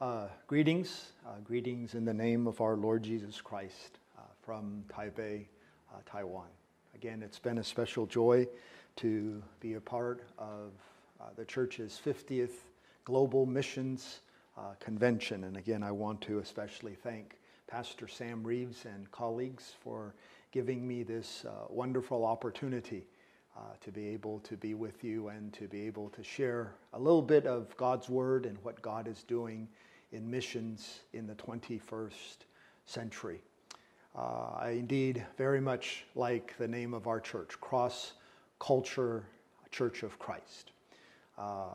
Uh, greetings, uh, greetings in the name of our Lord Jesus Christ uh, from Taipei, uh, Taiwan. Again, it's been a special joy to be a part of uh, the church's 50th Global Missions uh, Convention. And again, I want to especially thank Pastor Sam Reeves and colleagues for giving me this wonderful opportunity uh, to be able to be with you and to be able to share a little bit of God's Word and what God is doing in missions in the 21st century. Uh, I indeed very much like the name of our church, Cross Culture Church of Christ. Uh,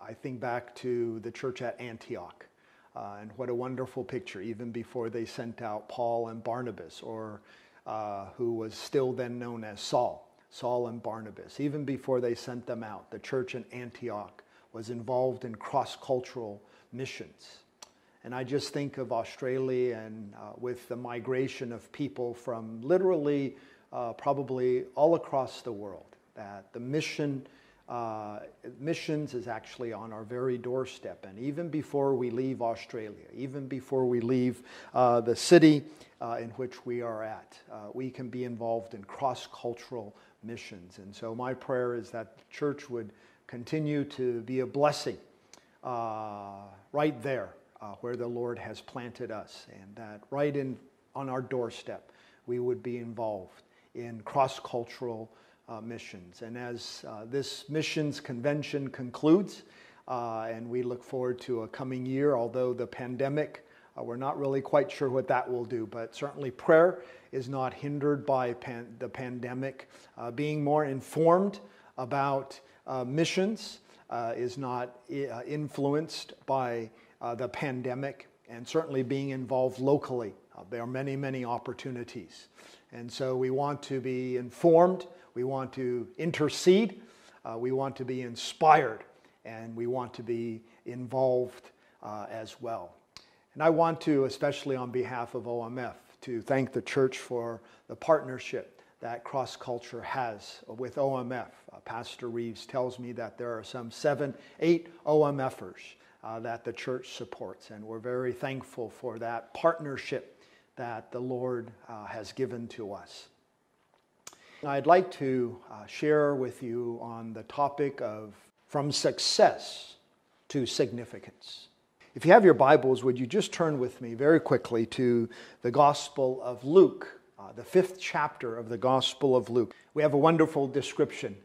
I think back to the church at Antioch. Uh, and what a wonderful picture, even before they sent out Paul and Barnabas, or uh, who was still then known as Saul. Saul and Barnabas. Even before they sent them out, the church in Antioch was involved in cross cultural missions. And I just think of Australia and uh, with the migration of people from literally uh, probably all across the world, that the mission. Uh, missions is actually on our very doorstep. And even before we leave Australia, even before we leave uh, the city uh, in which we are at, uh, we can be involved in cross cultural missions. And so my prayer is that the church would continue to be a blessing uh, right there uh, where the Lord has planted us, and that right in on our doorstep we would be involved in cross-cultural uh, missions. And as uh, this missions convention concludes, uh, and we look forward to a coming year, although the pandemic uh, we're not really quite sure what that will do, but certainly prayer is not hindered by pan- the pandemic. Being more informed about uh, missions uh, is not uh, influenced by uh, the pandemic, and certainly being involved locally. there are many, many opportunities. And so we want to be informed, we want to intercede, we want to be inspired, and we want to be involved as well. And I want to, especially on behalf of OMF, to thank the church for the partnership that Cross Culture has with OMF. Uh, Pastor Reeves tells me that there are some seven, eight OMFers uh, that the church supports, and we're very thankful for that partnership that the Lord uh, has given to us. I'd like to uh, share with you on the topic of from success to significance. If you have your Bibles, would you just turn with me very quickly to the Gospel of Luke, the fifth chapter of the Gospel of Luke? We have a wonderful description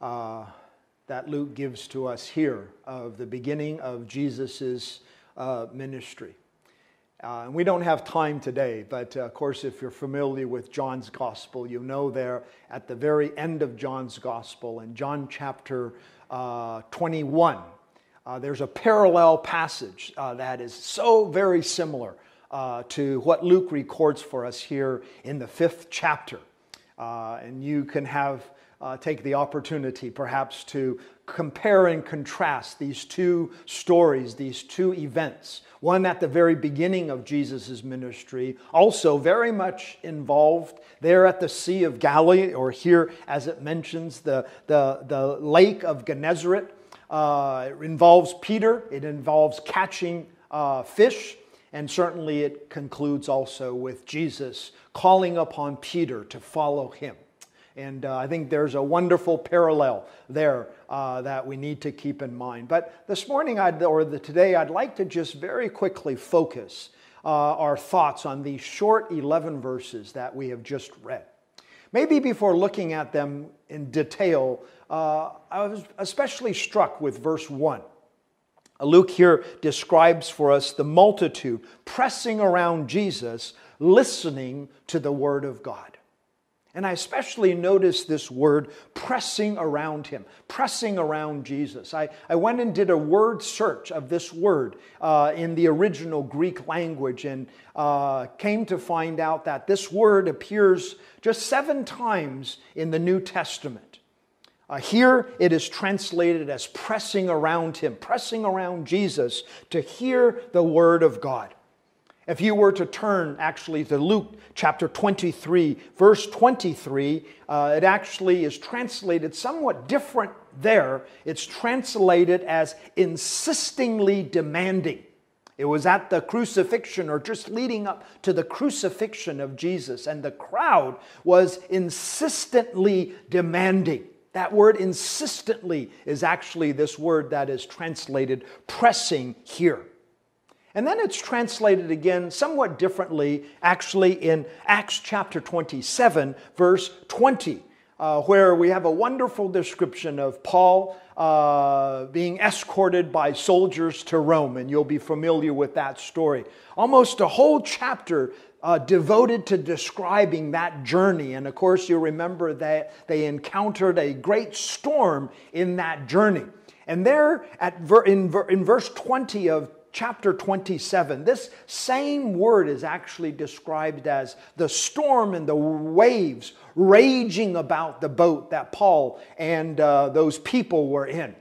uh, that Luke gives to us here of the beginning of Jesus' uh, ministry. Uh, and we don't have time today, but uh, of course, if you're familiar with John's Gospel, you know there at the very end of John's Gospel, in John chapter uh, 21, uh, there's a parallel passage that is so very similar uh, to what Luke records for us here in the fifth chapter. Uh, and you can have uh, take the opportunity perhaps to compare and contrast these two stories, these two events. One at the very beginning of Jesus' ministry, also very much involved there at the Sea of Galilee, or here as it mentions the, the, the Lake of Gennesaret. Uh, it involves Peter, it involves catching uh, fish, and certainly it concludes also with Jesus calling upon Peter to follow him. And uh, I think there's a wonderful parallel there uh, that we need to keep in mind. But this morning, I'd, or the, today, I'd like to just very quickly focus uh, our thoughts on these short 11 verses that we have just read. Maybe before looking at them in detail, uh, I was especially struck with verse 1. Luke here describes for us the multitude pressing around Jesus, listening to the Word of God. And I especially notice this word pressing around him, pressing around Jesus. I, I went and did a word search of this word uh, in the original Greek language and uh, came to find out that this word appears just seven times in the New Testament. Uh, here it is translated as pressing around him, pressing around Jesus to hear the word of God. If you were to turn actually to Luke chapter 23, verse 23, uh, it actually is translated somewhat different there. It's translated as insistingly demanding. It was at the crucifixion or just leading up to the crucifixion of Jesus, and the crowd was insistently demanding. That word insistently is actually this word that is translated pressing here. And then it's translated again somewhat differently, actually, in Acts chapter 27, verse 20, uh, where we have a wonderful description of Paul uh, being escorted by soldiers to Rome. And you'll be familiar with that story. Almost a whole chapter uh, devoted to describing that journey. And of course, you remember that they encountered a great storm in that journey. And there, at ver- in, ver- in verse 20 of chapter 27, this same word is actually described as the storm and the waves raging about the boat that Paul and uh, those people were in.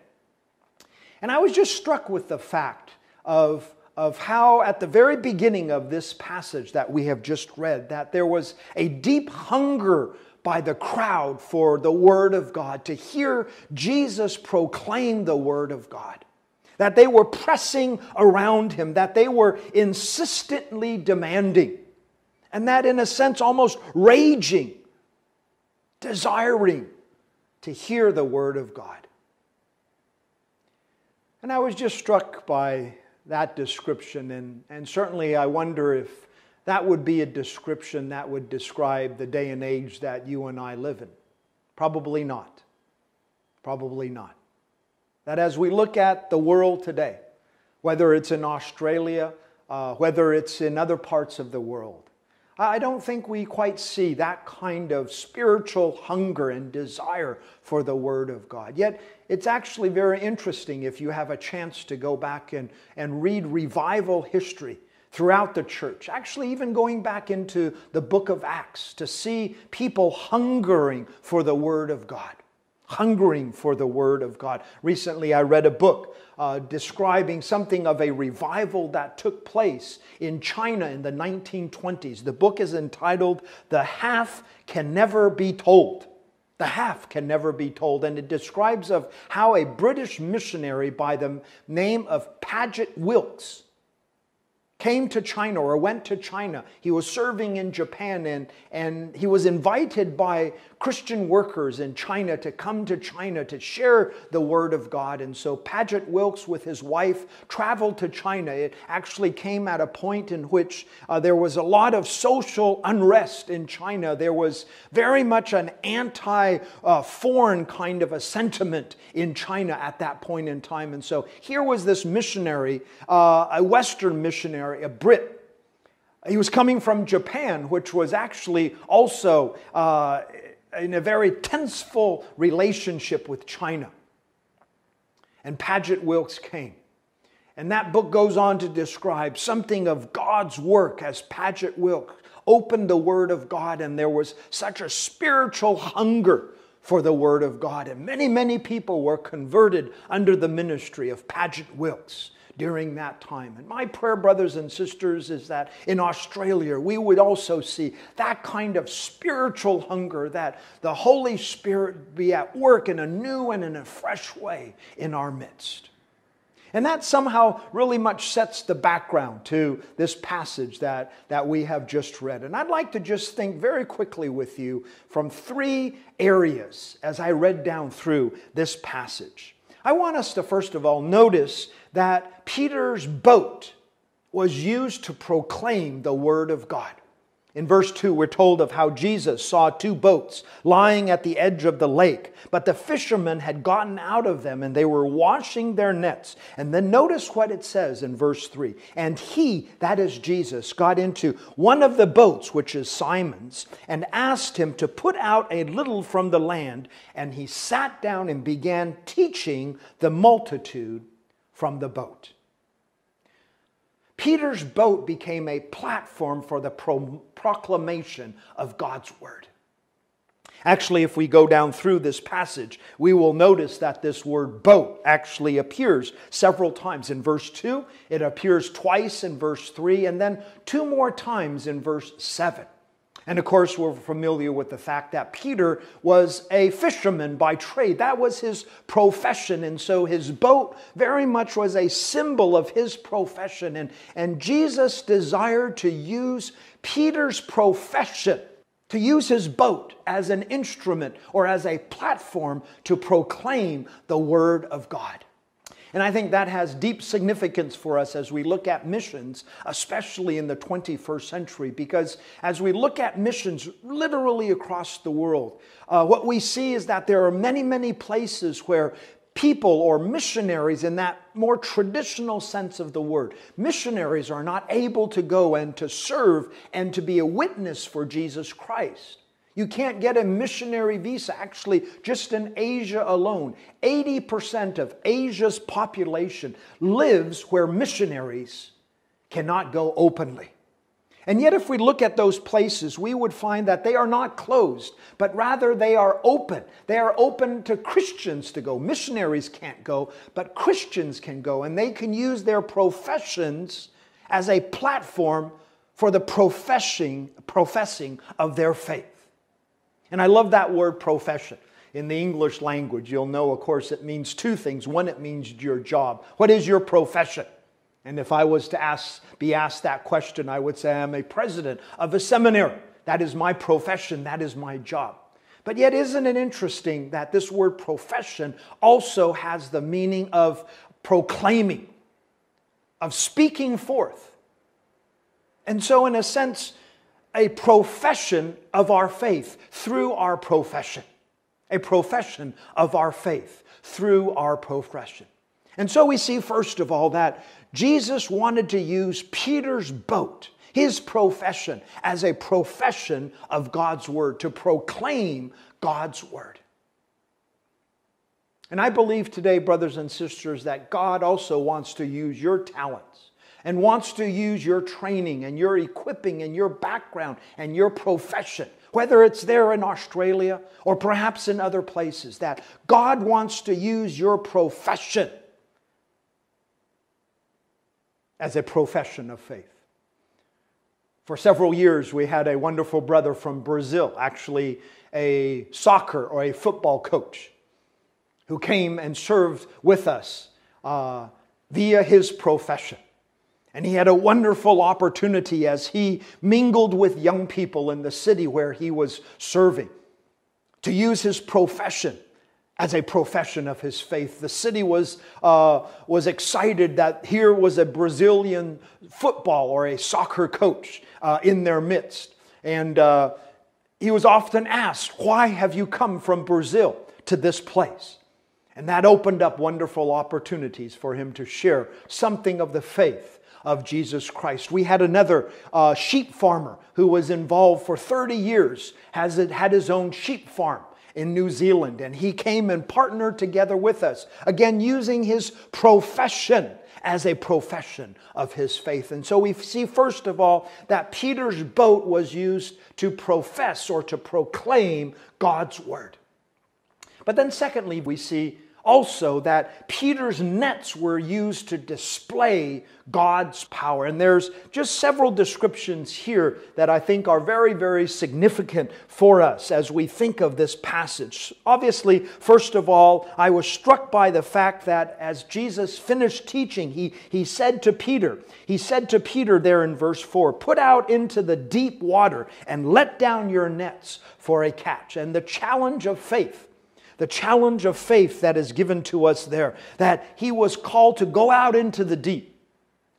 And I was just struck with the fact of, of how, at the very beginning of this passage that we have just read, that there was a deep hunger by the crowd for the Word of God, to hear Jesus proclaim the Word of God that they were pressing around him, that they were insistently demanding, and that in a sense almost raging, desiring to hear the word of God. And I was just struck by that description, and, and certainly I wonder if that would be a description that would describe the day and age that you and I live in. Probably not. Probably not. That as we look at the world today, whether it's in Australia, uh, whether it's in other parts of the world, I don't think we quite see that kind of spiritual hunger and desire for the Word of God. Yet it's actually very interesting if you have a chance to go back and, and read revival history throughout the church, actually, even going back into the book of Acts to see people hungering for the Word of God hungering for the Word of God. Recently, I read a book uh, describing something of a revival that took place in China in the 1920s. The book is entitled The Half Can Never Be Told. The half can never be told, and it describes of how a British missionary by the name of Paget Wilkes came to China or went to China. He was serving in Japan and, and he was invited by Christian workers in China to come to China to share the Word of God. And so Paget Wilkes, with his wife, traveled to China. It actually came at a point in which uh, there was a lot of social unrest in China. There was very much an anti foreign kind of a sentiment in China at that point in time. And so here was this missionary, uh, a Western missionary a Brit. He was coming from Japan, which was actually also uh, in a very tenseful relationship with China. And Paget Wilkes came. And that book goes on to describe something of God's work as Paget Wilkes opened the Word of God, and there was such a spiritual hunger for the Word of God. And many, many people were converted under the ministry of Paget Wilkes during that time. And my prayer, brothers and sisters, is that in Australia we would also see that kind of spiritual hunger, that the Holy Spirit be at work in a new and in a fresh way in our midst. And that somehow really much sets the background to this passage that, that we have just read. And I'd like to just think very quickly with you from three areas as I read down through this passage. I want us to first of all notice that Peter's boat was used to proclaim the Word of God. In verse 2, we're told of how Jesus saw two boats lying at the edge of the lake, but the fishermen had gotten out of them and they were washing their nets. And then notice what it says in verse 3 And he, that is Jesus, got into one of the boats, which is Simon's, and asked him to put out a little from the land. And he sat down and began teaching the multitude from the boat. Peter's boat became a platform for the pro- proclamation of God's word. Actually, if we go down through this passage, we will notice that this word boat actually appears several times. In verse 2, it appears twice in verse 3, and then two more times in verse 7. And of course, we're familiar with the fact that Peter was a fisherman by trade. That was his profession. And so his boat very much was a symbol of his profession. And, and Jesus desired to use Peter's profession, to use his boat as an instrument or as a platform to proclaim the Word of God. And I think that has deep significance for us as we look at missions, especially in the 21st century, because as we look at missions literally across the world, uh, what we see is that there are many, many places where people or missionaries in that more traditional sense of the word. Missionaries are not able to go and to serve and to be a witness for Jesus Christ. You can't get a missionary visa. Actually, just in Asia alone, 80% of Asia's population lives where missionaries cannot go openly. And yet, if we look at those places, we would find that they are not closed, but rather they are open. They are open to Christians to go. Missionaries can't go, but Christians can go, and they can use their professions as a platform for the professing, professing of their faith. And I love that word profession. In the English language, you'll know, of course, it means two things. One, it means your job. What is your profession? And if I was to ask, be asked that question, I would say I'm a president of a seminary. That is my profession, that is my job. But yet, isn't it interesting that this word profession also has the meaning of proclaiming, of speaking forth? And so, in a sense, a profession of our faith through our profession. A profession of our faith through our profession. And so we see, first of all, that Jesus wanted to use Peter's boat, his profession, as a profession of God's word, to proclaim God's word. And I believe today, brothers and sisters, that God also wants to use your talents and wants to use your training and your equipping and your background and your profession, whether it's there in Australia or perhaps in other places, that God wants to use your profession as a profession of faith. For several years, we had a wonderful brother from Brazil, actually a soccer or a football coach, who came and served with us uh, via his profession. And he had a wonderful opportunity as he mingled with young people in the city where he was serving to use his profession as a profession of his faith. The city was, uh, was excited that here was a Brazilian football or a soccer coach uh, in their midst. And uh, he was often asked, Why have you come from Brazil to this place? And that opened up wonderful opportunities for him to share something of the faith of Jesus Christ. We had another uh, sheep farmer who was involved for 30 years, has had his own sheep farm in New Zealand, and he came and partnered together with us, again, using his profession as a profession of his faith. And so we see, first of all, that Peter's boat was used to profess or to proclaim God's word. But then, secondly, we see also that Peter's nets were used to display God's power. And there's just several descriptions here that I think are very, very significant for us as we think of this passage. Obviously, first of all, I was struck by the fact that as Jesus finished teaching, he, he said to Peter, he said to Peter there in verse 4, Put out into the deep water and let down your nets for a catch. And the challenge of faith the challenge of faith that is given to us there, that he was called to go out into the deep.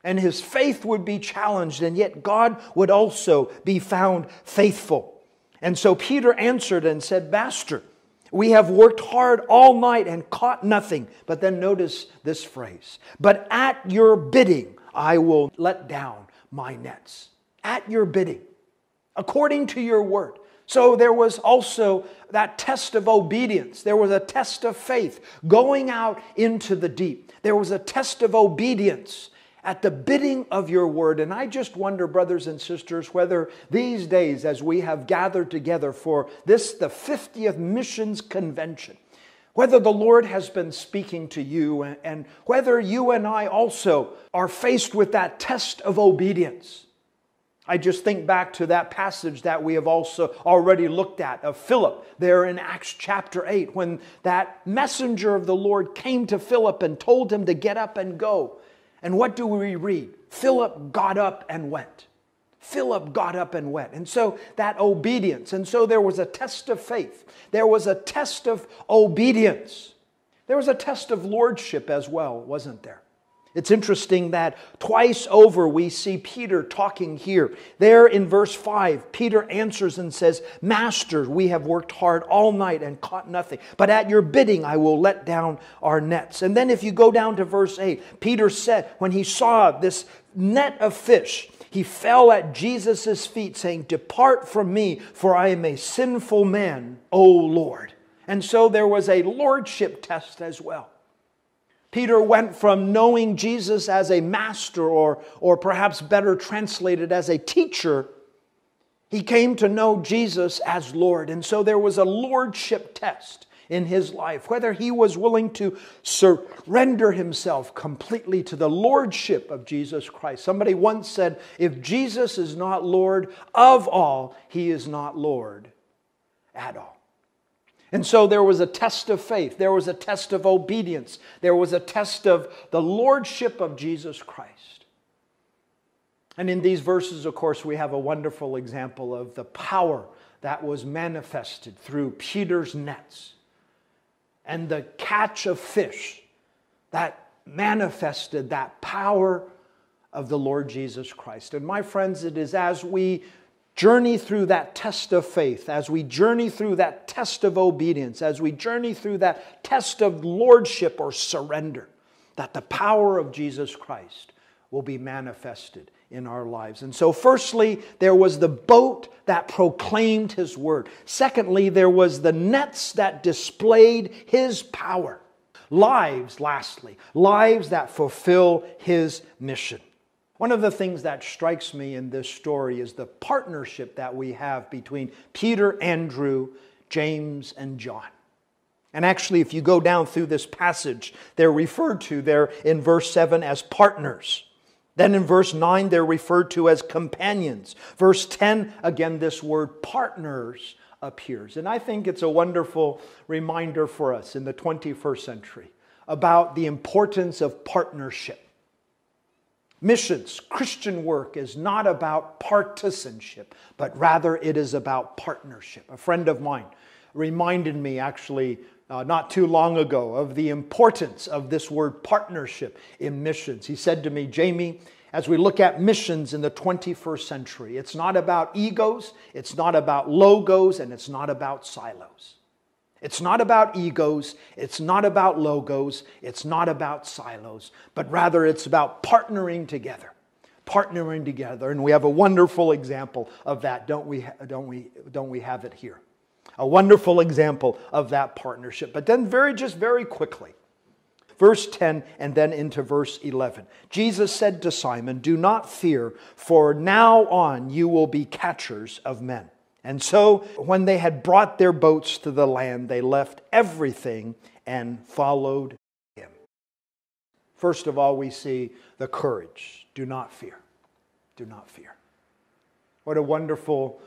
And his faith would be challenged, and yet God would also be found faithful. And so Peter answered and said, Master, we have worked hard all night and caught nothing. But then notice this phrase, but at your bidding, I will let down my nets. At your bidding, according to your word. So there was also that test of obedience. There was a test of faith going out into the deep. There was a test of obedience at the bidding of your word. And I just wonder, brothers and sisters, whether these days, as we have gathered together for this, the 50th Missions Convention, whether the Lord has been speaking to you and whether you and I also are faced with that test of obedience I just think back to that passage that we have also already looked at of Philip there in Acts chapter 8 when that messenger of the Lord came to Philip and told him to get up and go. And what do we read? Philip got up and went. Philip got up and went. And so that obedience. And so there was a test of faith. There was a test of obedience. There was a test of lordship as well, wasn't there? It's interesting that twice over we see Peter talking here. There in verse 5, Peter answers and says, Master, we have worked hard all night and caught nothing, but at your bidding I will let down our nets. And then if you go down to verse 8, Peter said, when he saw this net of fish, he fell at Jesus' feet, saying, Depart from me, for I am a sinful man, O Lord. And so there was a lordship test as well. Peter went from knowing Jesus as a master, or, or perhaps better translated as a teacher, he came to know Jesus as Lord. And so there was a lordship test in his life, whether he was willing to surrender himself completely to the lordship of Jesus Christ. Somebody once said, if Jesus is not Lord of all, he is not Lord at all. And so there was a test of faith, there was a test of obedience, there was a test of the lordship of Jesus Christ. And in these verses, of course, we have a wonderful example of the power that was manifested through Peter's nets and the catch of fish that manifested that power of the Lord Jesus Christ. And my friends, it is as we journey through that test of faith, as we journey through that test of obedience, as we journey through that test of lordship or surrender, that the power of Jesus Christ will be manifested in our lives. And so, firstly, there was the boat that proclaimed his word. Secondly, there was the nets that displayed his power. Lives, lastly, lives that fulfill his mission. One of the things that strikes me in this story is the partnership that we have between Peter, Andrew, James, and John. And actually, if you go down through this passage, they're referred to there in verse 7 as partners. Then in verse 9, they're referred to as companions. Verse 10, again, this word partners appears. And I think it's a wonderful reminder for us in the 21st century about the importance of partnership. Missions, Christian work is not about partisanship, but rather it is about partnership. A friend of mine reminded me actually uh, not too long ago of the importance of this word partnership in missions. He said to me, Jamie, as we look at missions in the 21st century, it's not about egos, it's not about logos, and it's not about silos. It's not about egos, it's not about logos, it's not about silos, but rather it's about partnering together. Partnering together. And we have a wonderful example of that, don't we, don't we, don't we have it here? A wonderful example of that partnership. But then, very just very quickly, verse 10 and then into verse 11. Jesus said to Simon, Do not fear, for now on you will be catchers of men. And so, when they had brought their boats to the land, they left everything and followed him. First of all, we see the courage. Do not fear. Do not fear. What a wonderful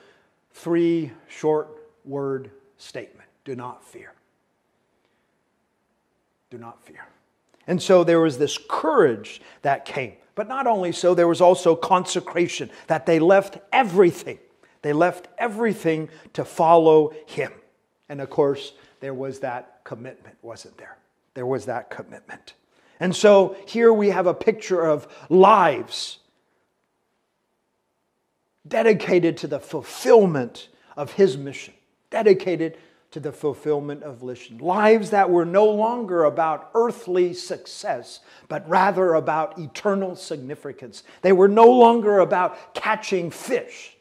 three short word statement. Do not fear. Do not fear. And so there was this courage that came. But not only so, there was also consecration, that they left everything they left everything to follow him. And of course, there was that commitment, wasn't there? There was that commitment. And so here we have a picture of lives dedicated to the fulfillment of his mission, dedicated to the fulfillment of mission. Lives that were no longer about earthly success, but rather about eternal significance. They were no longer about catching fish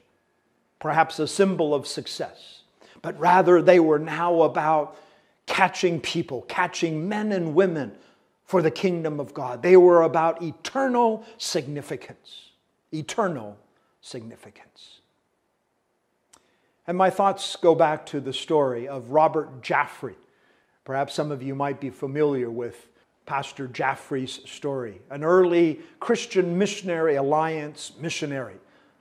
perhaps a symbol of success, but rather they were now about catching people, catching men and women for the kingdom of God. They were about eternal significance, eternal significance. And my thoughts go back to the story of Robert Jaffray. Perhaps some of you might be familiar with Pastor Jaffray's story, an early Christian missionary alliance missionary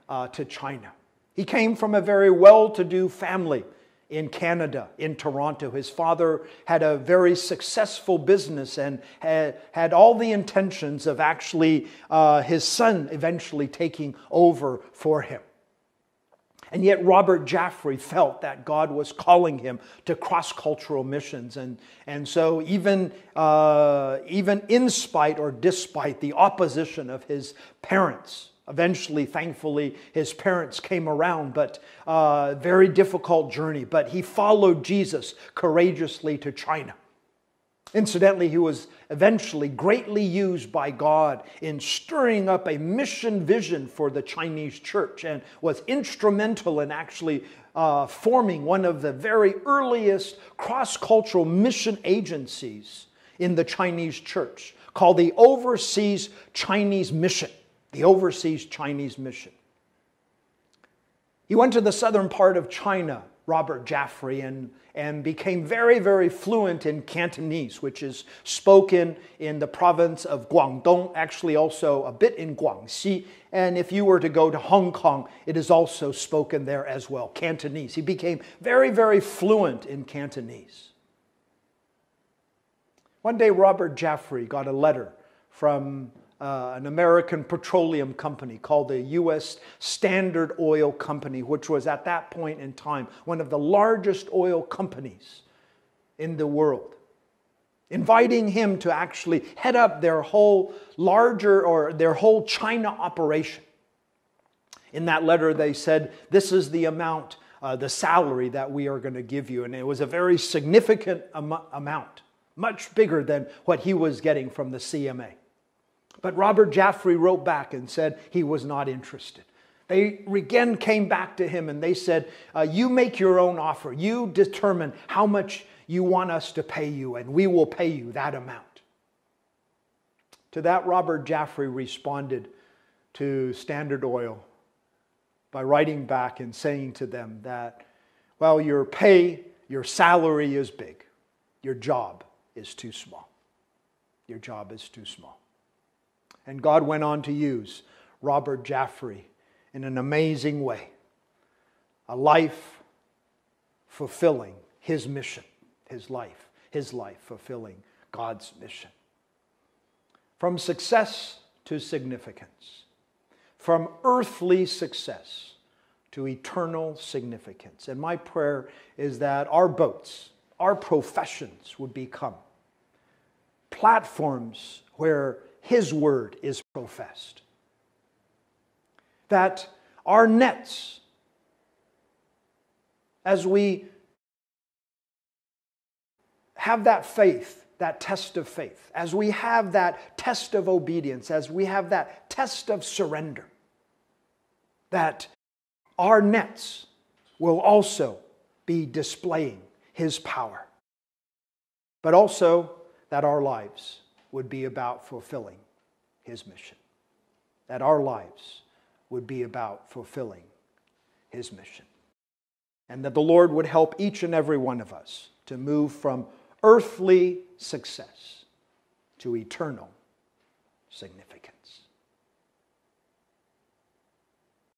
uh, to China. He came from a very well to do family in Canada, in Toronto. His father had a very successful business and had, had all the intentions of actually uh, his son eventually taking over for him. And yet, Robert Jaffray felt that God was calling him to cross cultural missions. And, and so, even, uh, even in spite or despite the opposition of his parents, eventually, thankfully, his parents came around, but uh, very difficult journey. But he followed Jesus courageously to China. Incidentally, he was eventually greatly used by God in stirring up a mission vision for the Chinese church and was instrumental in actually uh, forming one of the very earliest cross cultural mission agencies in the Chinese church called the Overseas Chinese Mission. The Overseas Chinese Mission. He went to the southern part of China, Robert Jaffray, and and became very, very fluent in Cantonese, which is spoken in the province of Guangdong, actually also a bit in Guangxi. And if you were to go to Hong Kong, it is also spoken there as well, Cantonese. He became very, very fluent in Cantonese. One day, Robert Jaffray got a letter from uh, an American petroleum company called the U.S. Standard Oil Company, which was at that point in time one of the largest oil companies in the world, inviting him to actually head up their whole larger or their whole China operation. In that letter, they said, This is the amount, uh, the salary that we are going to give you. And it was a very significant am- amount, much bigger than what he was getting from the CMA. But Robert Jaffray wrote back and said he was not interested. They again came back to him and they said, uh, You make your own offer. You determine how much you want us to pay you, and we will pay you that amount. To that, Robert Jaffray responded to Standard Oil by writing back and saying to them that, Well, your pay, your salary is big, your job is too small. Your job is too small. And God went on to use Robert Jaffray in an amazing way. A life fulfilling his mission, his life, his life fulfilling God's mission. From success to significance, from earthly success to eternal significance. And my prayer is that our boats, our professions would become platforms where his word is professed. That our nets, as we have that faith, that test of faith, as we have that test of obedience, as we have that test of surrender, that our nets will also be displaying His power, but also that our lives would be about fulfilling his mission. That our lives would be about fulfilling his mission. And that the Lord would help each and every one of us to move from earthly success to eternal significance.